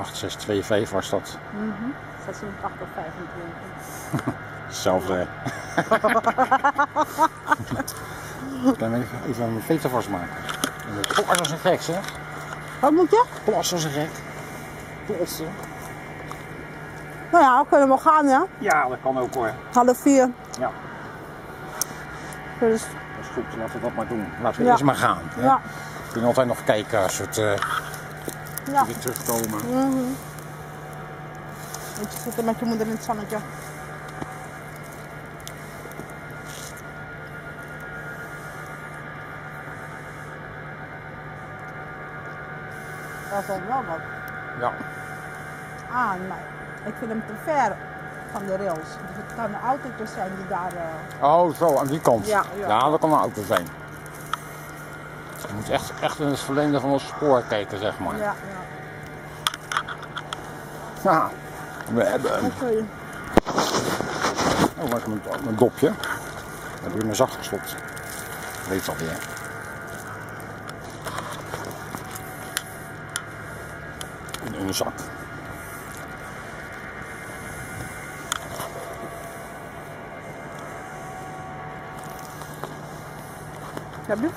8625 was dat. Mhm. 86 of 25. Hetzelfde. Ik kan even, even een veter vastmaken. Dat is een gek zeg. Wat moet je? Plas als een gek. Plotsen. Nou ja, we kunnen wel gaan, ja. Ja, dat kan ook hoor. Half vier. Ja, Dus, dat is goed. Laten we dat maar doen. Laten we Ja. eerst maar gaan. hè. ja. We kunnen altijd nog kijken als het, eh, ja. weer terugkomen. Mhm. Moet je zitten met je moeder in het zonnetje. Dat is wel wat Ja. aan, maar ik vind hem te ver van de rails. Dus het kan een autootjes zijn die daar... eh, Oh, zo, aan die kant. Ja, ja. ja dat kan een auto zijn. Je moet echt, echt in het verlengde van ons spoor kijken, zeg maar. ja, ja. Ja, we hebben een... Dat je. Oh, maar mijn, mijn dopje. Dat heb ik in mijn zak gestopt. Weet het alweer. In, de zak. Heb je?